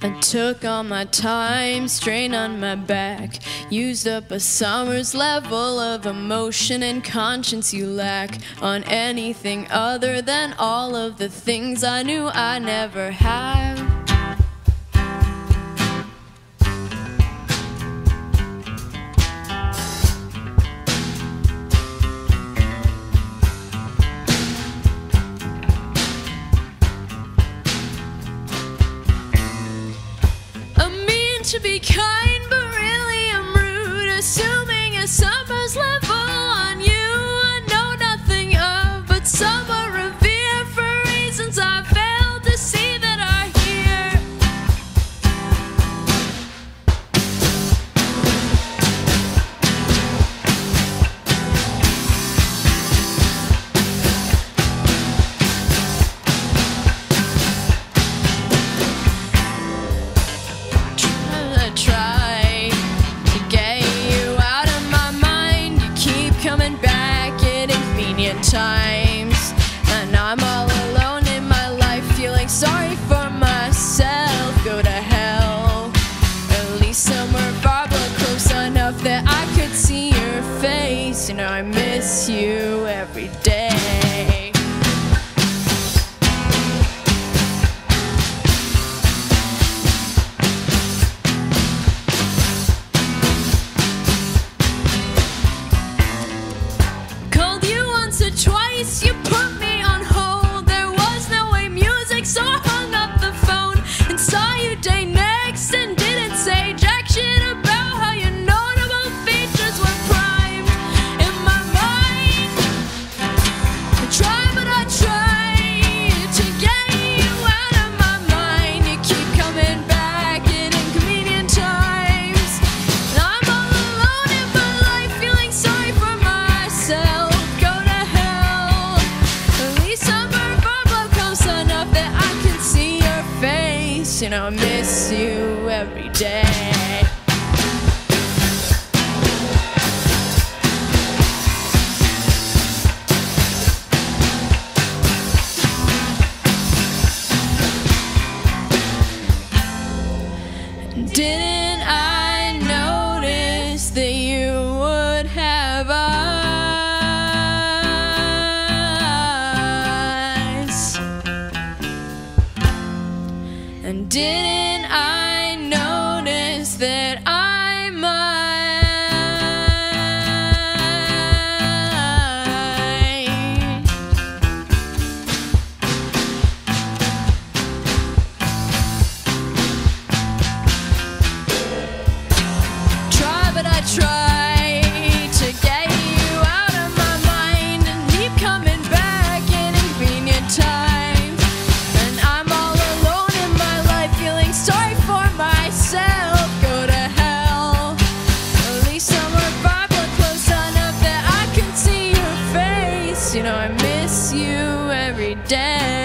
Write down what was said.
I took all my time, strain on my back. Used up a summer's level of emotion and conscience you lack on anything other than all of the things I knew I never had. to be kind, but really I'm rude, assuming a summer's left. you every day. face and I miss you every day. Didn't And didn't I? you know I miss you every day.